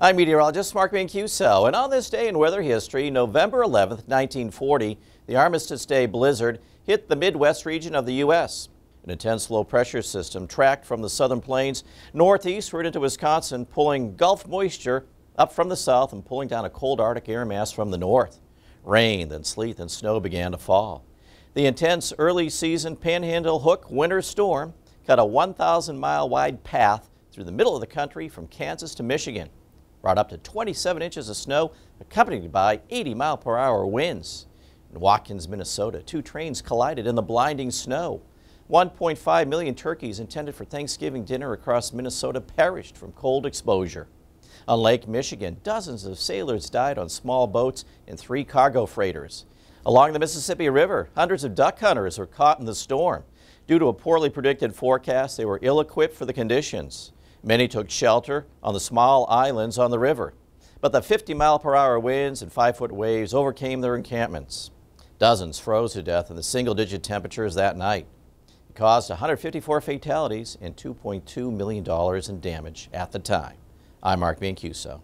I'm meteorologist Mark Mancuso, and on this day in weather history, November 11th, 1940, the Armistice Day blizzard hit the Midwest region of the U.S. An intense low pressure system tracked from the southern plains northeastward into Wisconsin, pulling Gulf moisture up from the south and pulling down a cold Arctic air mass from the north. Rain, then sleet and snow began to fall. The intense early season Panhandle Hook winter storm cut a 1,000 mile wide path through the middle of the country from Kansas to Michigan brought up to 27 inches of snow, accompanied by 80 mile per hour winds. In Watkins, Minnesota, two trains collided in the blinding snow. 1.5 million turkeys intended for Thanksgiving dinner across Minnesota perished from cold exposure. On Lake Michigan, dozens of sailors died on small boats and three cargo freighters. Along the Mississippi River, hundreds of duck hunters were caught in the storm. Due to a poorly predicted forecast, they were ill-equipped for the conditions. Many took shelter on the small islands on the river, but the 50 mile per hour winds and 5 foot waves overcame their encampments. Dozens froze to death in the single digit temperatures that night. It caused 154 fatalities and $2.2 million in damage at the time. I'm Mark Mancuso.